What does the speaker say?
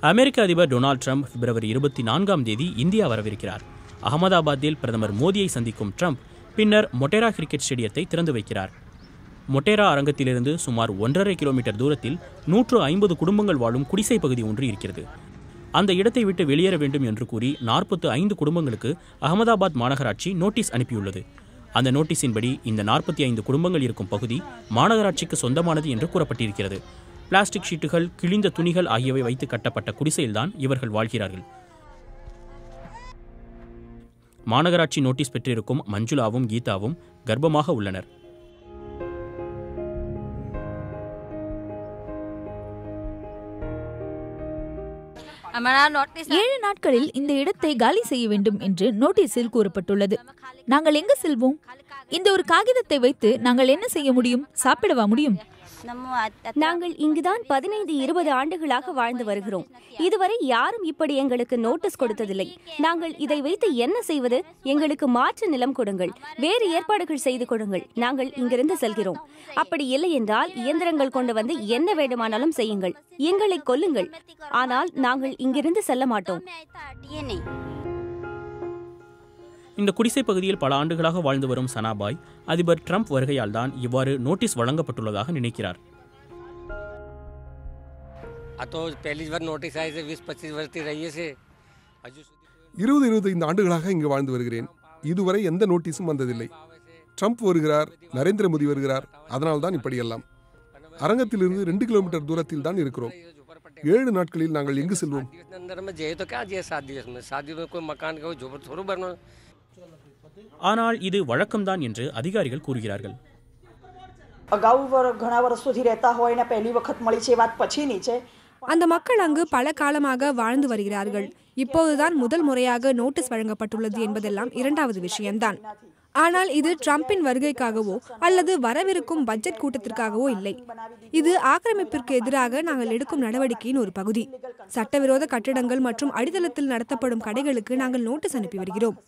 அமெரிக்க அதிபர் Donald Trump பிப்ரவரி இருபத்தி நான்காம் தேதி இந்தியா வரவிருக்கிறார். அகமதாபாத்தில் பிரதமர் மோடியை சந்திக்கும் ட்ரம்ப் பின்னர் மொட்டேரா கிரிக்கெட் ஸ்டேடியத்தை திறந்து வைக்கிறார். மொட்டேரா அரங்கத்திலிருந்து சுமார் ஒன்றரை கிலோமீட்டர் தூரத்தில் நூற்று ஐம்பது குடும்பங்கள் வாழும் குடிசை பகுதி ஒன்று இருக்கிறது. அந்த இடத்தை விட்டு வெளியேற வேண்டும் என்று கூறி நாற்பத்து ஐந்து குடும்பங்களுக்கு அகமதாபாத் மாநகராட்சி நோட்டீஸ் அனுப்பியுள்ளது. அந்த நோட்டீஸின்படி இந்த நாற்பத்தி ஐந்து குடும்பங்கள் இருக்கும் பகுதி மாநகராட்சிக்கு சொந்தமானது என்று கூறப்பட்டிருக்கிறது. பிளாஸ்டிக் ஷீட்டுகள் கிழிந்த துணிகள் ஆகியவை வைத்து கட்டப்பட்ட குடிசையில்தான் இவர்கள் வாழ்கிறார்கள். மாநகராட்சி நோட்டீஸ் பெற்றிருக்கும் மஞ்சுளாவும் கீதாவும் கர்ப்பமாக உள்ளனர். ஏழு நாட்களில் இந்த இடத்தை காலி செய்ய வேண்டும் என்று நோட்டீஸில் கூறப்பட்டுள்ளது. நாங்கள் எங்கு செல்வோம்? இந்த ஒரு காகிதத்தை வைத்து நாங்கள் என்ன செய்ய முடியும்? சாப்பிடவா முடியும்? நாங்கள் இங்குதான் பதினைந்து இருபது ஆண்டுகளாக வாழ்ந்து வருகிறோம். இதுவரை யாரும் இப்படி எங்களுக்கு நோட்டீஸ் கொடுத்ததில்லை. நாங்கள் இதை வைத்து என்ன செய்வது? எங்களுக்கு மாற்று நிலம் கொடுங்கள். வேறு ஏற்பாடுகள் செய்து கொடுங்கள். நாங்கள் இங்கிருந்து செல்கிறோம். அப்படி இல்லை என்றால் இயந்திரங்கள் கொண்டு வந்து என்ன வேண்டுமானாலும் செய்யுங்கள். எங்களை கொல்லுங்கள். ஆனால் நாங்கள் இங்கிருந்து செல்ல மாட்டோம். இந்த குடிசை பகுதியில் பல ஆண்டுகளாக வாழ்ந்து வரும் சனாபாய் அதிபர் ட்ரம்ப் வருகையால் தான் இவ்வாறு நோட்டீஸ் வழங்கப்பட்டுள்ளதாக நினைக்கிறார். இருபது இருபது ஐந்து ஆண்டுகளாக இங்கு வாழ்ந்து வருகிறேன். இதுவரை எந்த நோட்டீஸும் வந்ததில்லை. ட்ரம்ப் வருகிறார் நரேந்திர மோடி வருகிறார் அதனால் தான் இப்படியெல்லாம். அரங்கத்திலிருந்து ரெண்டு கிலோமீட்டர் தூரத்தில் தான் இருக்கிறோம். ஏழு நாட்களில் நாங்கள் எங்கு செல்வோம்? દિવસની અંદર અમે જઈએ તો ક્યાં જઈએ સાત દિવસમાં સાત દિવસમાં કોઈ મકાન કે કોઈ ઝોપડ થોડું બનવાનું ஆனால் இது வழக்கம்தான் என்று அதிகாரிகள் கூறுகிறார்கள் અગાઉ વર- ઘણા વર્ષોથી રહેતા હોય ને પહેલી વખત મળી છે એ વાત પછીની છે அந்த மக்கள் அங்கு பல காலமாக வாழ்ந்து வருகிறார்கள் இப்போதுதான் முதல் முறையாக நோட்டீஸ் வழங்கப்பட்டுள்ளது என்பதெல்லாம் இரண்டாவது விஷயம்தான் ஆனால் இது ட்ரம்பின் வருகைக்காகவோ அல்லது வரவிருக்கும் பட்ஜெட் கூட்டத்திற்காகவோ இல்லை. இது ஆக்கிரமிப்பிற்கு எதிராக நாங்கள் எடுக்கும் நடவடிக்கையின் ஒரு பகுதி. சட்டவிரோத கட்டிடங்கள் மற்றும் அடித்தளத்தில் நடத்தப்படும் கடைகளுக்கு நாங்கள் நோட்டீஸ் அனுப்பி வருகிறோம்.